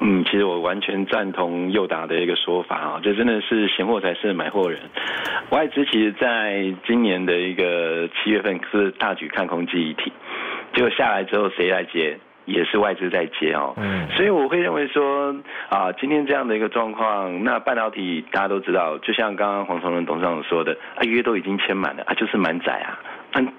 嗯，其实我完全赞同右达的一个说法啊，这真的是闲货才是买货人。外资其实在今年的一个七月份是大举看空记忆体，结果下来之后谁来接？也是外资在接哦。嗯，所以我会认为说啊，今天这样的一个状况，那半导体大家都知道，就像刚刚黄崇仁董事长说的，啊约都已经签满了，啊就是满载啊。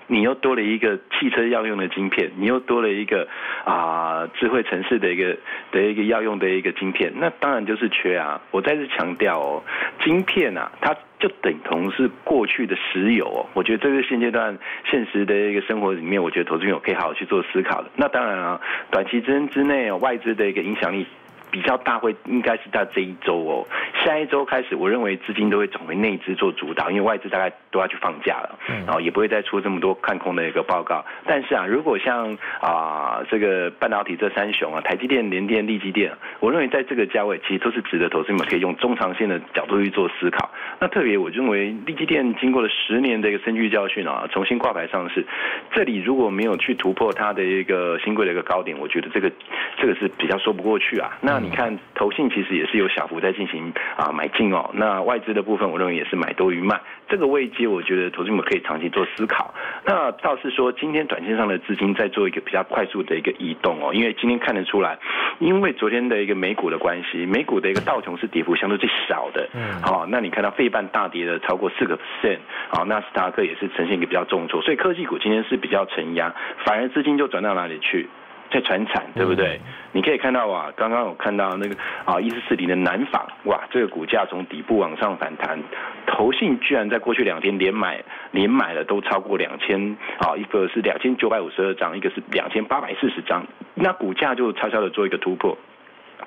你又多了一个汽车要用的晶片，你又多了一个啊智慧城市的一个的一个要用的一个晶片，那当然就是缺啊！我再次强调哦，晶片啊，它就等同是过去的石油哦。我觉得这个现阶段现实的一个生活里面，我觉得投资朋友可以好好去做思考的。那当然啊，短期之之内外资的一个影响力。比较大会应该是在这一周哦，下一周开始，我认为资金都会转为内资做主导，因为外资大概都要去放假了，然后也不会再出这么多看空的一个报告。但是啊，如果像啊这个半导体这三雄啊，台积电、联电、力积电，我认为在这个价位其实都是值得投资们可以用中长线的角度去做思考。那特别我认为力积电经过了十年的一个深具教训啊，重新挂牌上市，这里如果没有去突破它的一个新贵的一个高点，我觉得这个这个是比较说不过去啊。那你看，投信其实也是有小幅在进行啊买进哦。那外资的部分，我认为也是买多于卖。这个位阶，我觉得投资者可以长期做思考。那倒是说，今天短线上的资金在做一个比较快速的一个移动哦。因为今天看得出来，因为昨天的一个美股的关系，美股的一个道琼是跌幅相对最少的。嗯。好，那你看到费半大跌了超过四个 percent，好，纳斯达克也是呈现一个比较重挫，所以科技股今天是比较承压，反而资金就转到哪里去？在传产，对不对？你可以看到啊，刚刚我看到那个啊，一四四零的南纺，哇，这个股价从底部往上反弹，投信居然在过去两天连买连买了都超过两千啊，一个是两千九百五十二张，一个是两千八百四十张，那股价就悄悄的做一个突破。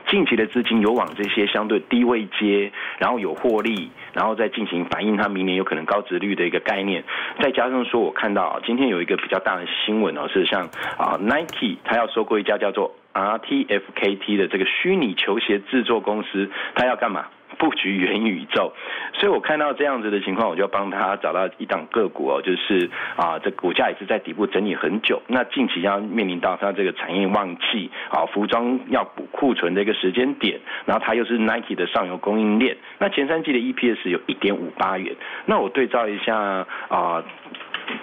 近期的资金有往这些相对低位接，然后有获利，然后再进行反映它明年有可能高值率的一个概念。再加上说，我看到，今天有一个比较大的新闻哦，是像啊 Nike，它要收购一家叫做 RTFKT 的这个虚拟球鞋制作公司，它要干嘛？布局元宇宙，所以我看到这样子的情况，我就帮他找到一档个股哦，就是啊，这股价也是在底部整理很久，那近期要面临到它这个产业旺季啊，服装要补库存的一个时间点，然后它又是 Nike 的上游供应链，那前三季的 EPS 有一点五八元，那我对照一下啊，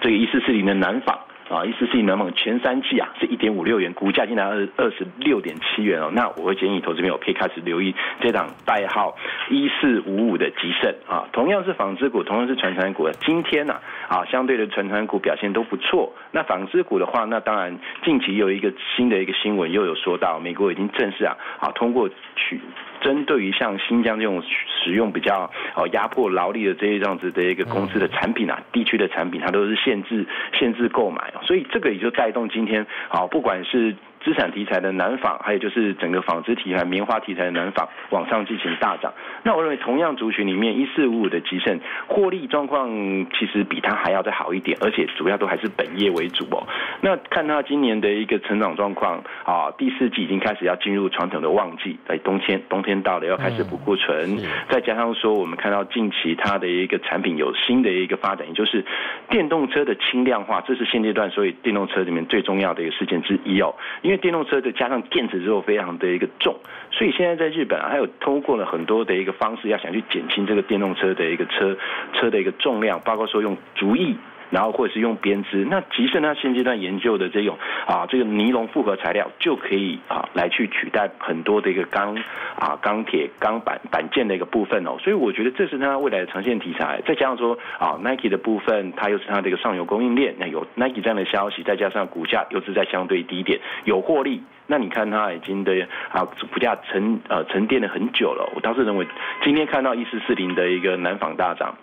这个一四四零的南纺。啊，一四四零南纺前三季啊是一点五六元，股价竟然二二十六点七元哦。那我会建议投资朋友可以开始留意这档代号一四五五的吉盛啊，同样是纺织股，同样是传产股，今天呢啊相对的传产股表现都不错。那纺织股的话，那当然近期有一个新的一个新闻又有说到，美国已经正式啊啊通过取。针对于像新疆这种使用比较哦压迫劳力的这一样子的一个公司的产品啊，地区的产品，它都是限制限制购买所以这个也就带动今天啊，不管是。资产题材的南纺，还有就是整个纺织题材、棉花题材的南纺往上进行大涨。那我认为同样族群里面，一四五五的吉盛获利状况其实比它还要再好一点，而且主要都还是本业为主哦。那看它今年的一个成长状况啊，第四季已经开始要进入传统的旺季，在冬天冬天到了要开始补库存，再加上说我们看到近期它的一个产品有新的一个发展，也就是电动车的轻量化，这是现阶段所以电动车里面最重要的一个事件之一哦。因为电动车的加上电池之后非常的一个重，所以现在在日本啊，还有通过了很多的一个方式，要想去减轻这个电动车的一个车车的一个重量，包括说用竹翼。然后或者是用编织，那其实它现阶段研究的这种啊，这个尼龙复合材料就可以啊来去取代很多的一个钢啊钢铁钢板板件的一个部分哦，所以我觉得这是它未来的长线题材。再加上说啊，Nike 的部分它又是它的一个上游供应链，那有 Nike 这样的消息，再加上股价又是在相对低点有获利，那你看它已经的啊股价沉呃沉淀了很久了。我倒是认为今天看到一四四零的一个南纺大涨。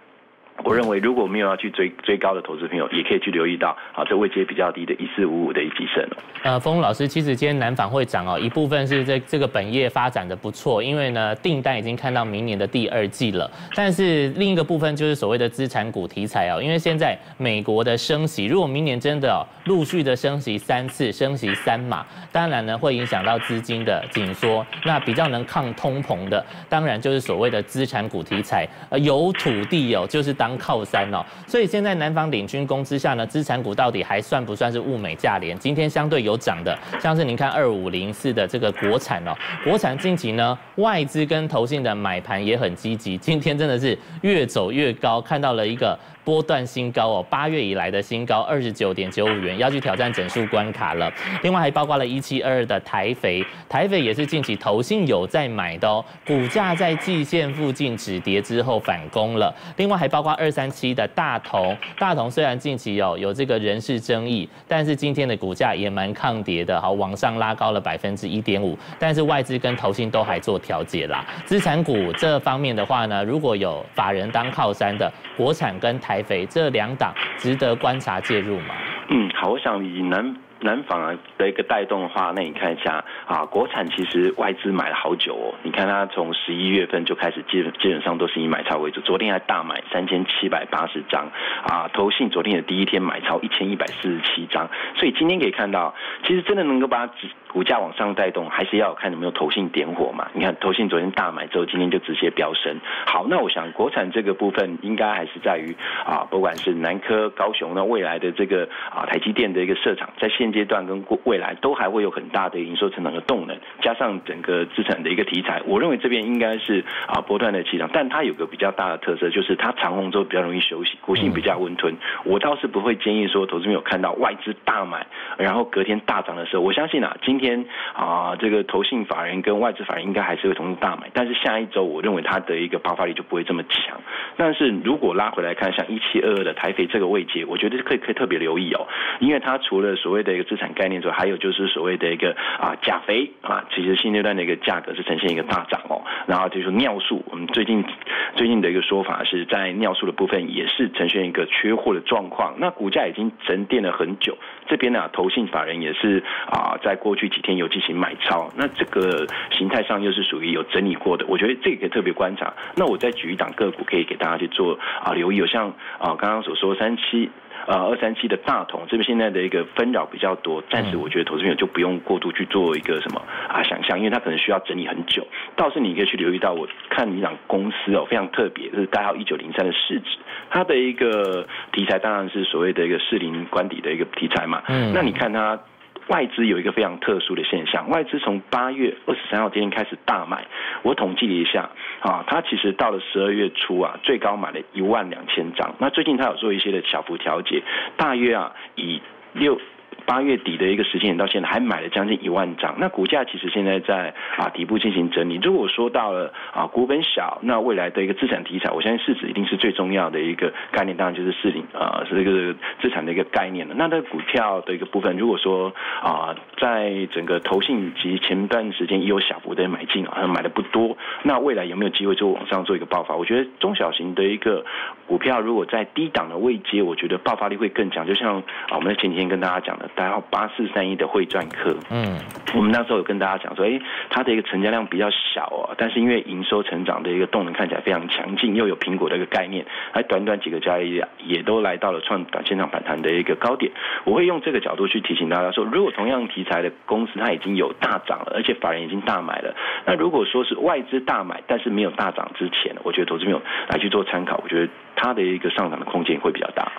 我认为如果没有要去追追高的投资朋友，也可以去留意到啊，这位阶比较低的一四五五的一级胜哦。呃，丰老师，其实今天南纺会涨哦，一部分是这这个本业发展的不错，因为呢订单已经看到明年的第二季了。但是另一个部分就是所谓的资产股题材哦，因为现在美国的升息，如果明年真的哦陆续的升息三次，升息三码，当然呢会影响到资金的紧缩。那比较能抗通膨的，当然就是所谓的资产股题材。有土地哦，就是当当靠山哦。所以现在南方领军工之下呢，资产股到底还算不算是物美价廉？今天相对有涨的，像是您看二五零四的这个国产哦，国产近期呢外资跟投信的买盘也很积极，今天真的是越走越高，看到了一个。波段新高哦，八月以来的新高二十九点九五元，要去挑战整数关卡了。另外还包括了一七二二的台肥，台肥也是近期投信有在买的哦，股价在季线附近止跌之后反攻了。另外还包括二三七的大同，大同虽然近期有有这个人事争议，但是今天的股价也蛮抗跌的，好往上拉高了百分之一点五。但是外资跟投信都还做调节啦。资产股这方面的话呢，如果有法人当靠山的国产跟台。肥这两档值得观察介入吗？嗯，好，我想以南。南纺的一个带动的话，那你看一下啊，国产其实外资买了好久哦。你看它从十一月份就开始基基本上都是以买超为主，昨天还大买三千七百八十张啊，投信昨天的第一天买超一千一百四十七张，所以今天可以看到，其实真的能够把它股价往上带动，还是要看有没有投信点火嘛。你看投信昨天大买之后，今天就直接飙升。好，那我想国产这个部分应该还是在于啊，不管是南科、高雄那未来的这个啊台积电的一个设厂，在现阶段跟未来都还会有很大的营收成长的动能，加上整个资产的一个题材，我认为这边应该是啊波段的起涨，但它有个比较大的特色，就是它长红之后比较容易休息，股性比较温吞。我倒是不会建议说，投资没有看到外资大买，然后隔天大涨的时候，我相信啊，今天天啊这个投信法人跟外资法人应该还是会同时大买，但是下一周我认为它的一个爆发力就不会这么强。但是如果拉回来看，像一七二二的台肥这个位阶，我觉得可以可以特别留意哦，因为它除了所谓的一个资产概念之外，还有就是所谓的一个啊钾肥啊，其实现阶段的一个价格是呈现一个大涨哦。然后就是尿素，我们最近最近的一个说法是在尿素的部分也是呈现一个缺货的状况。那股价已经沉淀了很久，这边呢投信法人也是啊，在过去几天有进行买超。那这个形态上又是属于有整理过的，我觉得这个特别观察。那我再举一档个股可以给大家去做啊留意，有像啊刚刚所说三七。呃，二三七的大同这边现在的一个纷扰比较多，暂时我觉得投资朋友就不用过度去做一个什么啊想象，因为它可能需要整理很久。倒是你可以去留意到，我看你讲公司哦，非常特别，是代号一九零三的市值，它的一个题材当然是所谓的一个适龄官邸的一个题材嘛。嗯，那你看它。外资有一个非常特殊的现象，外资从八月二十三号今天开始大买，我统计了一下，啊，它其实到了十二月初啊，最高买了一万两千张，那最近它有做一些的小幅调节，大约啊以六。八月底的一个时间点到现在还买了将近一万张，那股价其实现在在啊底部进行整理。如果说到了啊股本小，那未来的一个资产题材，我相信市值一定是最重要的一个概念，当然就是市领啊是这个资产的一个概念了。那它股票的一个部分，如果说啊在整个投信及前段时间也有小幅的买进啊，买的不多，那未来有没有机会就往上做一个爆发？我觉得中小型的一个股票如果在低档的位阶，我觉得爆发力会更强。就像啊我们在前几天跟大家讲的。然后八四三一的汇赚科，嗯，我们那时候有跟大家讲说，哎，它的一个成交量比较小哦，但是因为营收成长的一个动能看起来非常强劲，又有苹果的一个概念，还短短几个交易日也都来到了创短线上反弹的一个高点。我会用这个角度去提醒大家说，如果同样题材的公司它已经有大涨了，而且法人已经大买了，那如果说是外资大买，但是没有大涨之前，我觉得投资朋友来去做参考，我觉得它的一个上涨的空间会比较大。